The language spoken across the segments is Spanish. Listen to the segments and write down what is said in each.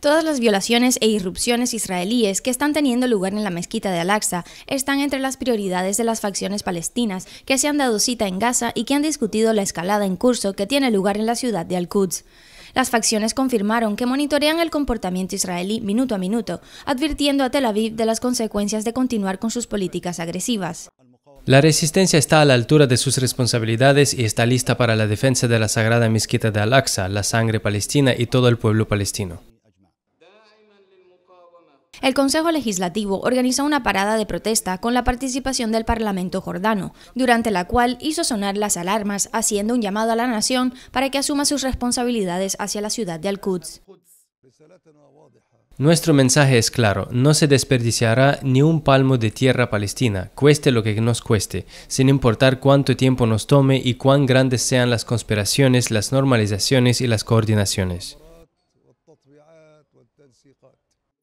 Todas las violaciones e irrupciones israelíes que están teniendo lugar en la mezquita de Al-Aqsa están entre las prioridades de las facciones palestinas que se han dado cita en Gaza y que han discutido la escalada en curso que tiene lugar en la ciudad de Al-Quds. Las facciones confirmaron que monitorean el comportamiento israelí minuto a minuto, advirtiendo a Tel Aviv de las consecuencias de continuar con sus políticas agresivas. La resistencia está a la altura de sus responsabilidades y está lista para la defensa de la sagrada mezquita de Al-Aqsa, la sangre palestina y todo el pueblo palestino. El Consejo Legislativo organizó una parada de protesta con la participación del Parlamento jordano, durante la cual hizo sonar las alarmas, haciendo un llamado a la nación para que asuma sus responsabilidades hacia la ciudad de Al-Quds. Nuestro mensaje es claro, no se desperdiciará ni un palmo de tierra palestina, cueste lo que nos cueste, sin importar cuánto tiempo nos tome y cuán grandes sean las conspiraciones, las normalizaciones y las coordinaciones.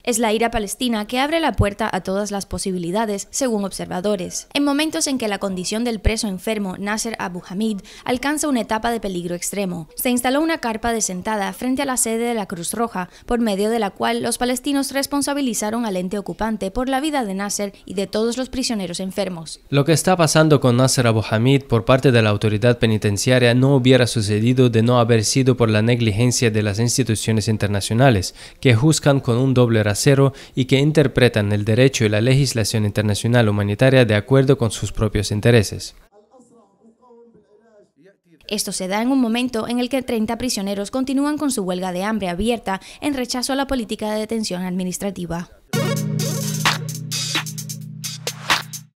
Es la ira palestina que abre la puerta a todas las posibilidades, según observadores. En momentos en que la condición del preso enfermo Nasser Abu Hamid alcanza una etapa de peligro extremo, se instaló una carpa de sentada frente a la sede de la Cruz Roja, por medio de la cual los palestinos responsabilizaron al ente ocupante por la vida de Nasser y de todos los prisioneros enfermos. Lo que está pasando con Nasser Abu Hamid por parte de la autoridad penitenciaria no hubiera sucedido de no haber sido por la negligencia de las instituciones internacionales, que juzgan con un doble y que interpretan el derecho y la legislación internacional humanitaria de acuerdo con sus propios intereses. Esto se da en un momento en el que 30 prisioneros continúan con su huelga de hambre abierta en rechazo a la política de detención administrativa.